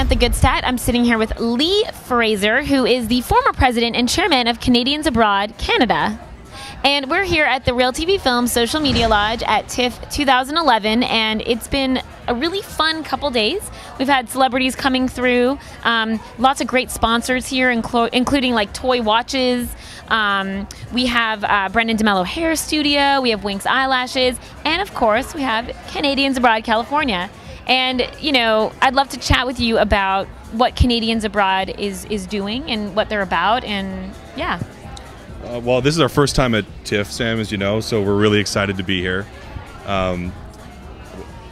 Samantha Goodstadt. I'm sitting here with Lee Fraser, who is the former president and chairman of Canadians Abroad Canada. And we're here at the Real TV Film Social Media Lodge at TIFF 2011, and it's been a really fun couple days. We've had celebrities coming through, um, lots of great sponsors here, including like toy watches. Um, we have uh, Brendan DeMello Hair Studio, we have Winx Eyelashes, and of course, we have Canadians Abroad California. And you know, I'd love to chat with you about what Canadians Abroad is is doing and what they're about, and yeah. Uh, well, this is our first time at TIFF, Sam, as you know, so we're really excited to be here. Um,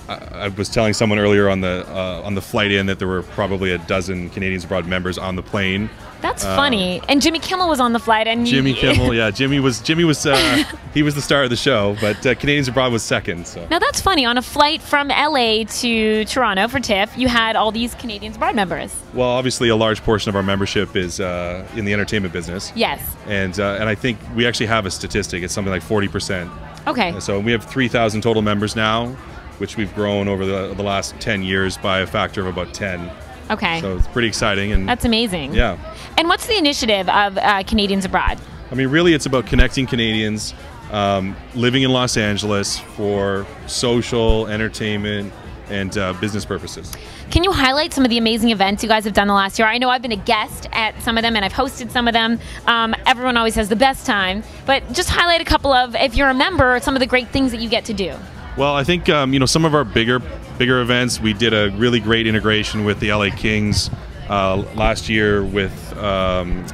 I, was telling someone earlier on the uh, on the flight in that there were probably a dozen Canadians Abroad members on the plane that's uh, funny. And Jimmy Kimmel was on the flight, and Jimmy Kimmel, yeah, Jimmy was Jimmy was uh, he was the star of the show, but uh, Canadians Abroad was second. So now that's funny. On a flight from LA to Toronto for TIFF, you had all these Canadians Abroad members. Well, obviously, a large portion of our membership is uh, in the entertainment business. Yes. And uh, and I think we actually have a statistic. It's something like forty percent. Okay. So we have three thousand total members now, which we've grown over the, the last ten years by a factor of about ten. Okay. So it's pretty exciting, and that's amazing. Yeah. And what's the initiative of uh, Canadians Abroad? I mean, really, it's about connecting Canadians um, living in Los Angeles for social, entertainment, and uh, business purposes. Can you highlight some of the amazing events you guys have done the last year? I know I've been a guest at some of them and I've hosted some of them. Um, everyone always has the best time, but just highlight a couple of, if you're a member, some of the great things that you get to do. Well, I think um, you know some of our bigger bigger events. We did a really great integration with the LA Kings uh, last year with um,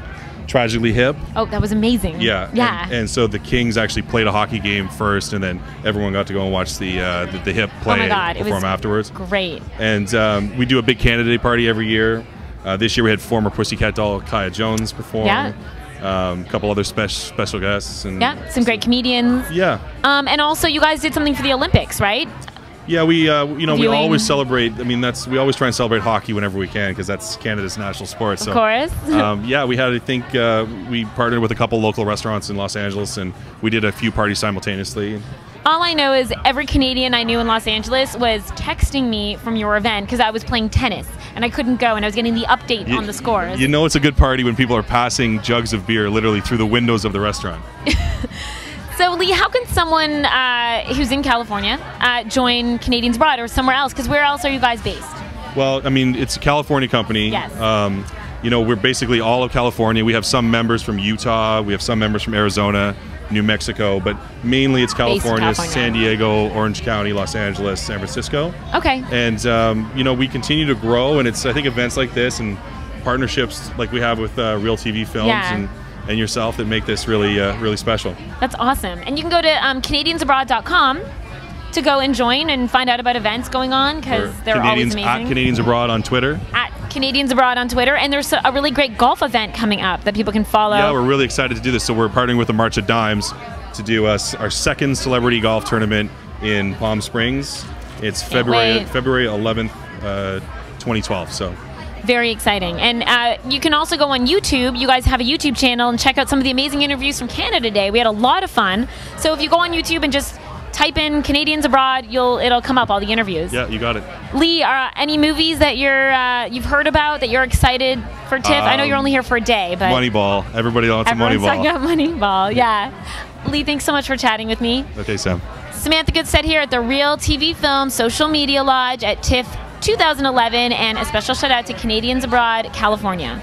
Tragically Hip. Oh, that was amazing. Yeah, yeah. And, and, so the Kings actually played a hockey game first, and then everyone got to go and watch the uh, the, the, Hip play oh my God, perform afterwards. Great. And um, we do a big Canada Day party every year. Uh, this year we had former Pussycat doll Kaya Jones perform. Yeah um, a couple other special special guests and yeah, some great comedians. Yeah. Um, and also, you guys did something for the Olympics, right? Yeah, we uh, you know Viewing. we always celebrate. I mean, that's we always try and celebrate hockey whenever we can because that's Canada's national sport. So, of course. um, yeah, we had I think uh, we partnered with a couple local restaurants in Los Angeles and we did a few parties simultaneously. All I know is every Canadian I knew in Los Angeles was texting me from your event because I was playing tennis and I couldn't go and I was getting the update you, on the scores. You know it's a good party when people are passing jugs of beer literally through the windows of the restaurant. so Lee, how can someone uh, who's in California uh, join Canadians Abroad or somewhere else? Because where else are you guys based? Well, I mean, it's a California company. Yes. Um, you know, we're basically all of California. We have some members from Utah. We have some members from Arizona. New Mexico, but mainly it's California, California, San Diego, Orange County, Los Angeles, San Francisco. Okay. And um, you know we continue to grow, and it's I think events like this and partnerships like we have with uh, Real TV Films yeah. and and yourself that make this really uh, really special. That's awesome, and you can go to um, CanadiansAbroad.com to go and join and find out about events going on because they're Canadians, always amazing. At Canadians Abroad on Twitter. At Canadians Abroad on Twitter, and there's a really great golf event coming up that people can follow. Yeah, we're really excited to do this. So we're partnering with the March of Dimes to do us our second celebrity golf tournament in Palm Springs. It's February February 11th, uh, 2012. So very exciting. And uh, you can also go on YouTube. You guys have a YouTube channel and check out some of the amazing interviews from Canada Day. We had a lot of fun. So if you go on YouTube and just type in Canadians abroad, you'll it'll come up all the interviews. Yeah, you got it. Lee, are any movies that you're uh, you've heard about that you're excited for TIFF? Um, I know you're only here for a day, but Moneyball. Everybody wants a Moneyball. talking about Moneyball. Yeah. Lee, thanks so much for chatting with me. Okay, Sam. Samantha Goodstead here at the Real TV Film Social Media Lodge at TIFF 2011, and a special shout out to Canadians Abroad, California.